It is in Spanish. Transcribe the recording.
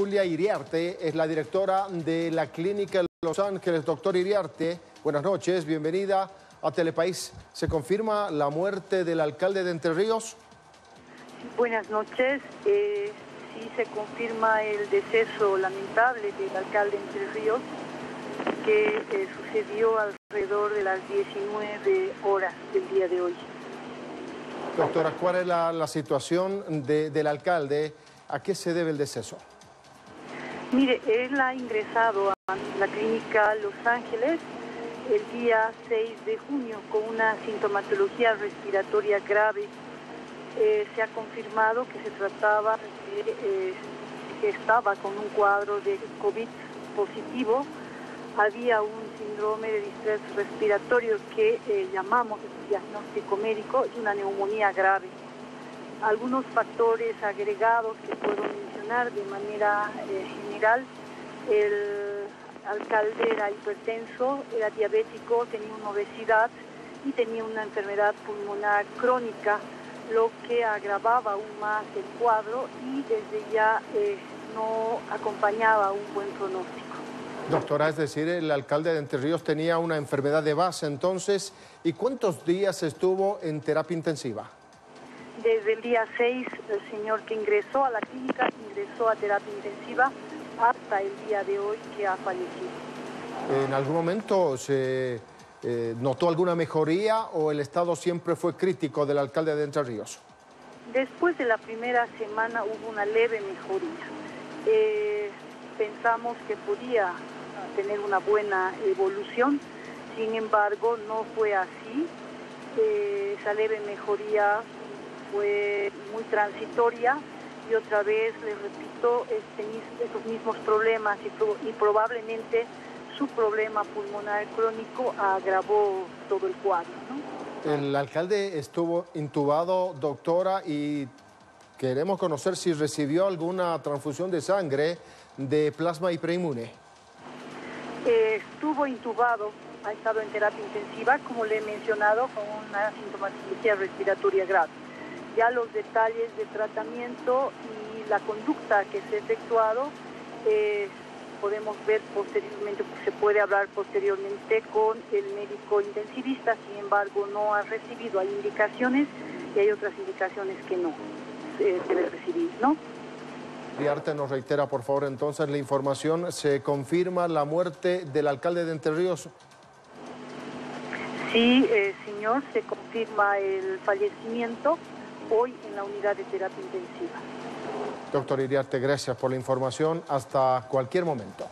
Julia Iriarte es la directora de la clínica Los Ángeles. Doctor Iriarte, buenas noches, bienvenida a Telepaís. ¿Se confirma la muerte del alcalde de Entre Ríos? Buenas noches. Eh, sí se confirma el deceso lamentable del alcalde de Entre Ríos que eh, sucedió alrededor de las 19 horas del día de hoy. Doctora, ¿cuál es la, situación del alcalde? ¿A qué se debe el deceso? Mire, él ha ingresado a la clínica Los Ángeles el día 6 de junio con una sintomatología respiratoria grave. Eh, se ha confirmado que se trataba eh, que estaba con un cuadro de COVID positivo. Había un síndrome de distrés respiratorio que eh, llamamos diagnóstico médico y una neumonía grave. Algunos factores agregados que puedo mencionar de manera general, el alcalde era hipertenso, era diabético, tenía una obesidad y tenía una enfermedad pulmonar crónica, lo que agravaba aún más el cuadro y desde ya eh, no acompañaba un buen pronóstico. Doctora, es decir, el alcalde de Entre Ríos tenía una enfermedad de base entonces, ¿y cuántos días estuvo en terapia intensiva? Desde el día 6, el señor que ingresó a la clínica ingresó a terapia intensiva hasta el día de hoy que ha fallecido. ¿En algún momento se eh, notó alguna mejoría o el Estado siempre fue crítico del alcalde de Entre Ríos? Después de la primera semana hubo una leve mejoría. Eh, pensamos que podía tener una buena evolución, sin embargo no fue así. Eh, esa leve mejoría fue muy transitoria y otra vez, les repito, este, esos mismos problemas y, probablemente su problema pulmonar crónico agravó todo el cuadro. El alcalde estuvo intubado, doctora, y queremos conocer si recibió alguna transfusión de sangre de plasma hiperínmune. Eh, estuvo intubado, ha estado en terapia intensiva, como le he mencionado, con una sintomatología respiratoria grave ya los detalles de tratamiento y la conducta que se ha efectuado eh, podemos ver posteriormente, se puede hablar posteriormente con el médico intensivista, sin embargo no ha recibido, hay indicaciones y hay otras indicaciones que no eh, debe recibir, ¿no? Arte nos reitera, por favor, entonces la información, ¿se confirma la muerte del alcalde de Entre Ríos? Sí, eh, señor, se confirma el fallecimiento hoy en la unidad de terapia intensiva. Doctor Iriarte, gracias por la información. Hasta cualquier momento.